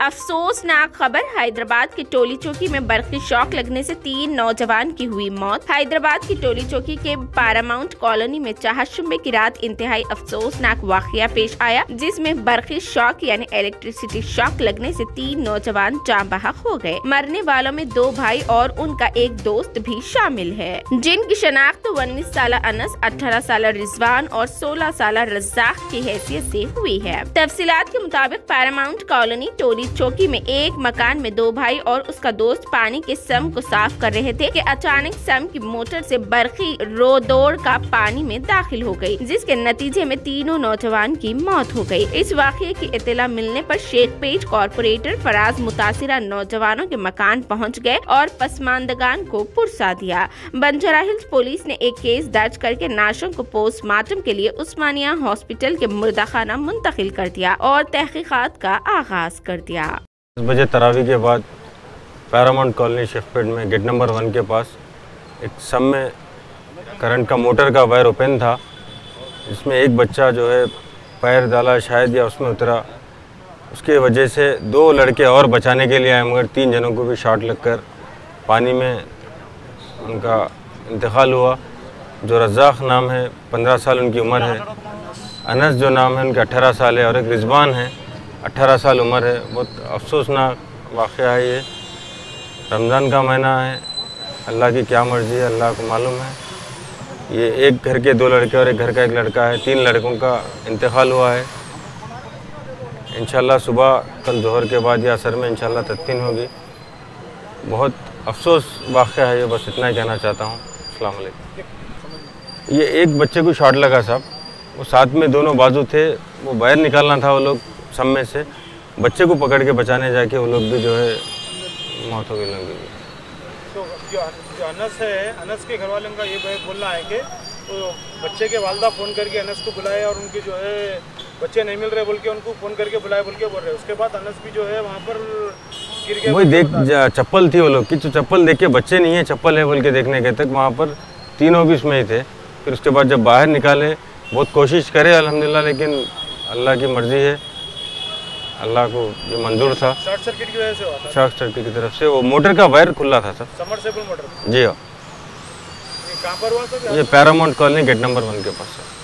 अफसोसनाक खबर, हैदराबाद के टोली चौकी में बर्फ़ी शॉक लगने से तीन नौजवान की हुई मौत। हैदराबाद की टोली चौकी के पारामाउंट कॉलोनी में चाहशुम्बे की रात इंतहाई अफसोसनाक वाकया पेश आया, जिसमें बर्फ़ी शॉक यानी इलेक्ट्रिसिटी शॉक लगने से तीन नौजवान जाम बहक हो गए। मरने वालों में दो भाई और उनका एक दोस्त भी शामिल है। जिनकी शनाख्त उन्नीस साल अनस, अठारह साल रिजवान और सोलह साल रजाक की हैसियत ऐसी हुई है। तफसीलात के मुताबिक पैरामाउंट कॉलोनी टोली चौकी में एक मकान में दो भाई और उसका दोस्त पानी के सम को साफ़ कर रहे थे कि अचानक सम की मोटर से बरखी रोदोड़ का पानी में दाखिल हो गई, जिसके नतीजे में तीनों नौजवान की मौत हो गई। इस वाक़े की इतला मिलने पर शेख पेज कॉरपोरेटर फराज मुतासरा नौजवानों के मकान पहुँच गए और पसमानदगान को पुरसा दिया। बंजारा हिल्स पुलिस ने एक केस दर्ज करके नाशों को पोस्टमार्टम के लिए उस्मानिया हॉस्पिटल के मुर्दाखाना मुंतकिल कर दिया और तहकीकात का आगाज़ कर दिया। दस बजे तरावी के बाद पैरामाउंट कॉलोनी शेखपेट में गेट नंबर वन के पास एक सब में करंट का मोटर का वायर ओपन था। जिसमें एक बच्चा जो है पैर डाला शायद या उसमें उतरा। उसके वजह से दो लड़के और बचाने के लिए आए, मगर तीन जनों को भी शॉट लगकर पानी में उनका इंतकाल हुआ। जो रज़ाक नाम है, पंद्रह साल उनकी उम्र है। अनस जो नाम है, उनका अट्ठारह साल है और एक रिजवान है। अट्ठारह साल उम्र है, बहुत अफसोसनाक वाक़ है ये। रमज़ान का महीना है, अल्लाह की क्या मर्ज़ी है, अल्लाह को मालूम है। ये एक घर के दो लड़के और एक घर का एक लड़का है, तीन लड़कों का इंतकाल हुआ है। इन सुबह कल जहर के बाद या असर में इन तदफीन होगी। बहुत अफसोस वाक़ है ये, बस इतना ही कहना चाहता हूँ। अलैक्म ये एक बच्चे को शॉट लगा साहब। वो साथ में दोनों बाजू थे, वो बाहर निकालना था वो लोग। सब में से बच्चे को पकड़ के बचाने जाके वो लोग भी जो है मौत हो गई लगी तो जो अनस है अनस के घर वालों का ये बोलना है कि तो बच्चे के वालदा फ़ोन करके अनस को बुलाए और उनके जो है बच्चे नहीं मिल रहे बोल के उनको फ़ोन करके बुलाए बोल के बोल रहे उसके बाद अनस भी जो है वहाँ पर गिर गया। वही देख चप्पल थी वो लोग की तो चप्पल देख के बच्चे नहीं है चप्पल है बोल के देखने गए तक वहाँ पर तीनों भी उसमें ही थे। फिर उसके बाद जब बाहर निकाले बहुत कोशिश करे अलहमदिल्ला लेकिन अल्लाह की मर्ज़ी है। अल्लाह को जो मंजूर था। शॉर्ट सर्किट की वजह से हुआ था। शॉर्ट सर्किट की तरफ़ से वो मोटर का वायर खुला था सर। समरसेबल मोटर जी हाँ। ये कहाँ पर हुआ था ये Paramount colony gate number one के पास सर। है